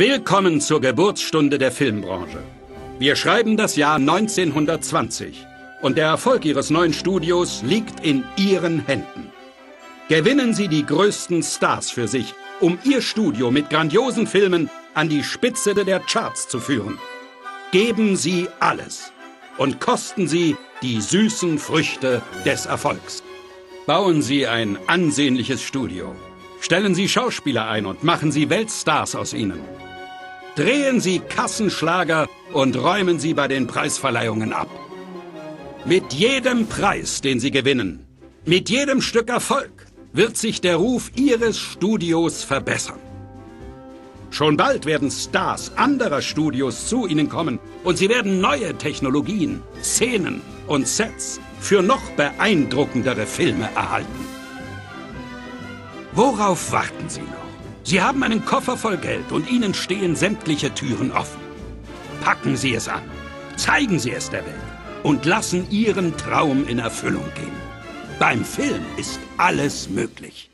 Willkommen zur Geburtsstunde der Filmbranche. Wir schreiben das Jahr 1920 und der Erfolg Ihres neuen Studios liegt in Ihren Händen. Gewinnen Sie die größten Stars für sich, um Ihr Studio mit grandiosen Filmen an die Spitze der Charts zu führen. Geben Sie alles und kosten Sie die süßen Früchte des Erfolgs. Bauen Sie ein ansehnliches Studio. Stellen Sie Schauspieler ein und machen Sie Weltstars aus ihnen. Drehen Sie Kassenschlager und räumen Sie bei den Preisverleihungen ab. Mit jedem Preis, den Sie gewinnen, mit jedem Stück Erfolg, wird sich der Ruf Ihres Studios verbessern. Schon bald werden Stars anderer Studios zu Ihnen kommen und Sie werden neue Technologien, Szenen und Sets für noch beeindruckendere Filme erhalten. Worauf warten Sie noch? Sie haben einen Koffer voll Geld und Ihnen stehen sämtliche Türen offen. Packen Sie es an, zeigen Sie es der Welt und lassen Ihren Traum in Erfüllung gehen. Beim Film ist alles möglich.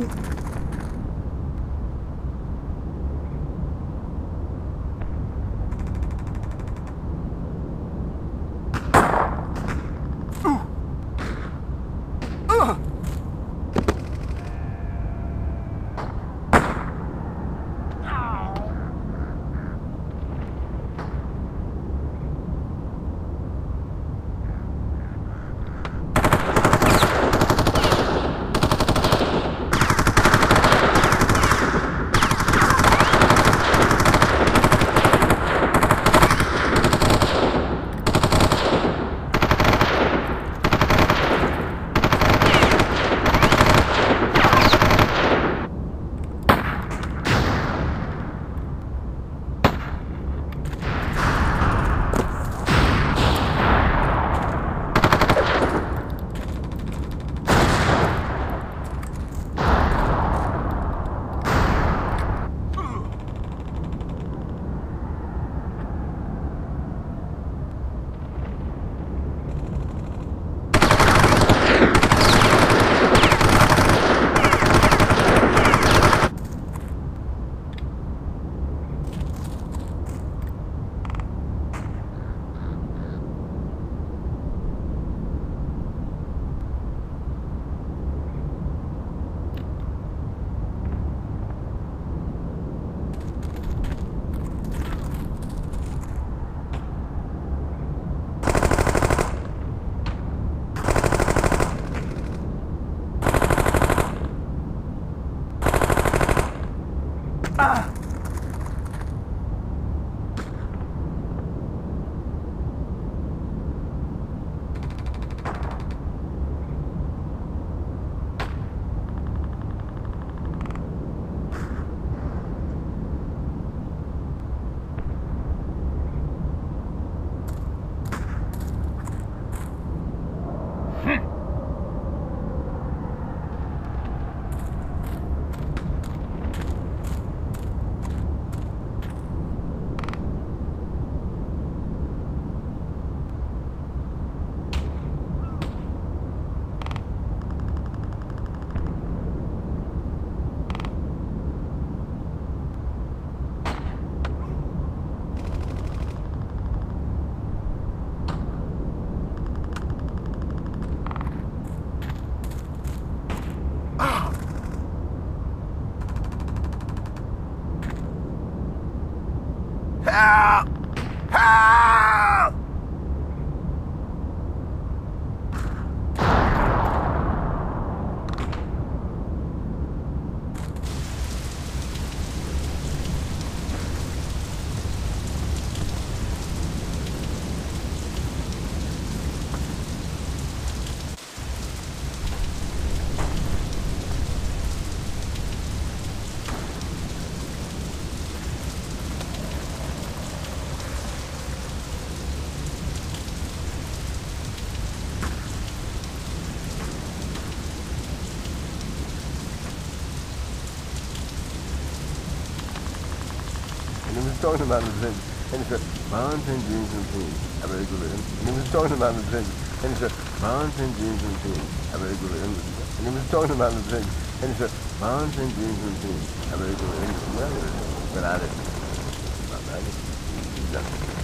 Woo! talking about the vision. And he said, Bonds and jeans and jeans." I better go to. And he was talking about the vision. And he said, Bonds and jeans and jeans." I better go to. And he was talking about the vision. And he said, Bonds and jeans and jeans." I better go to. But I didn't. I didn't. Nothing.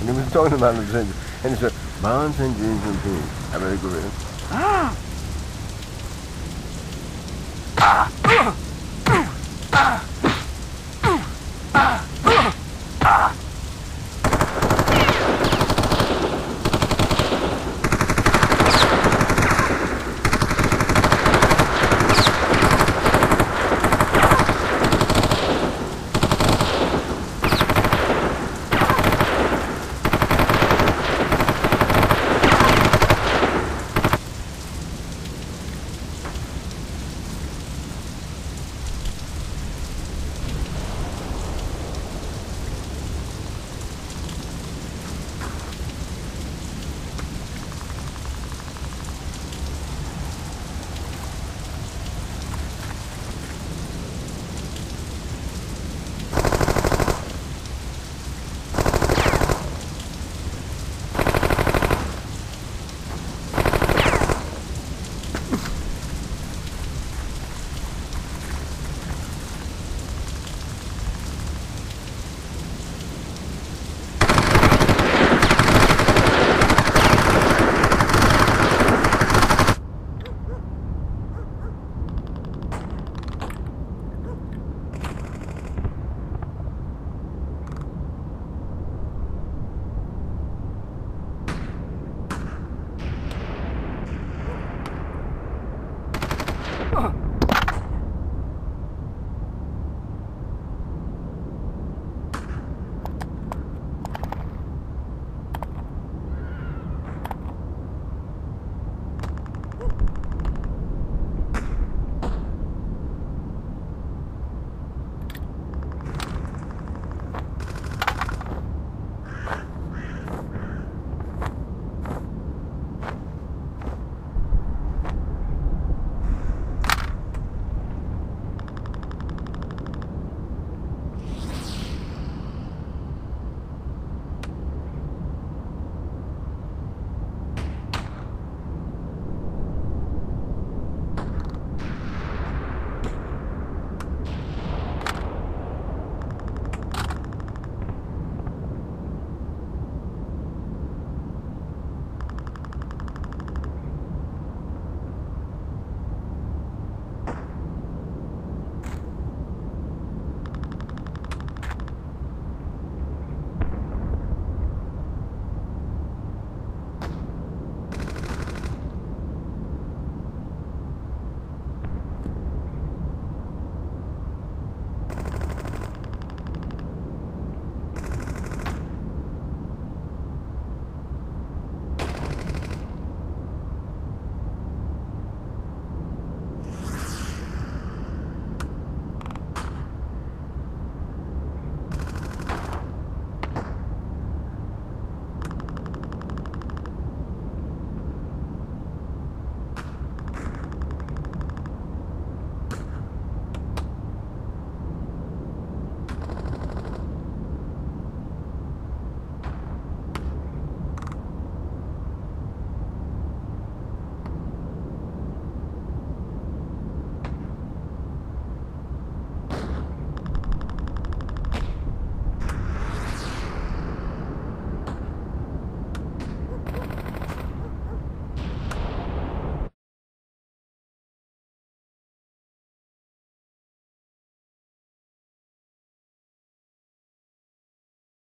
And he was talking about the thing. And he said, mountain dreams and things. I better go with ah! him.